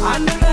I never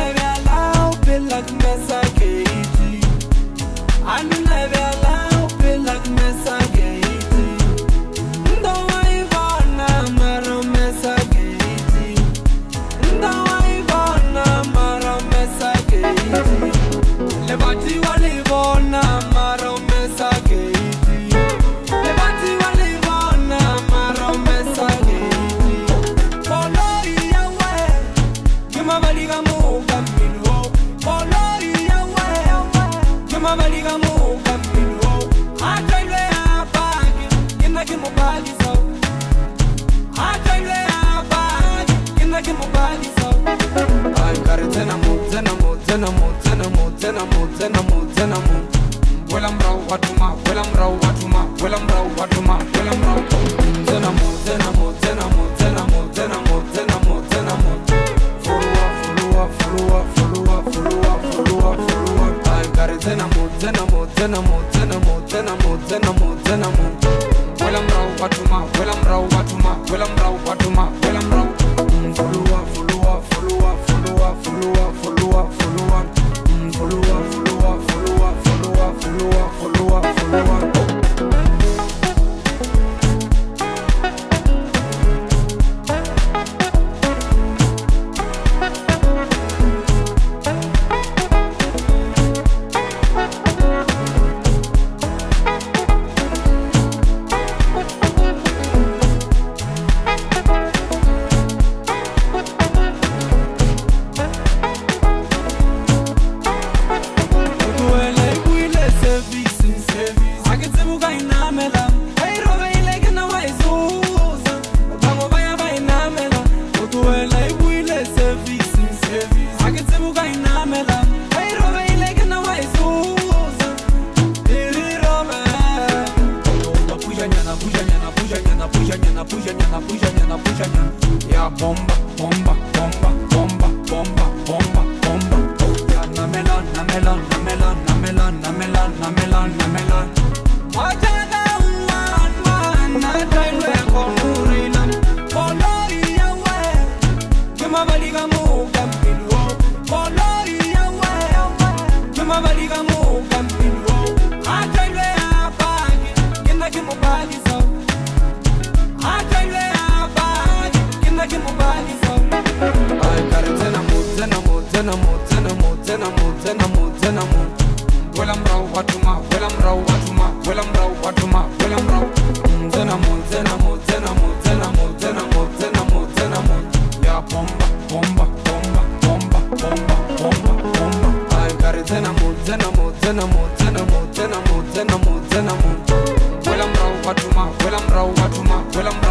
Vuela mrau, batuma, vuela mrau, batuma, vuela mrau, batuma bomba, bomba, bomba, bomba, bomba, bomba. Na melon, na melon, na melon, na melon, na melon, na melon, na melon. Wajana uwan man, na tailwe konurina. Kolori yawe, kima baliga mu kampilwo. Kolori yawe, kima baliga mu kampilwo. Well, I'm proud of my, well, I'm proud of my, well, I'm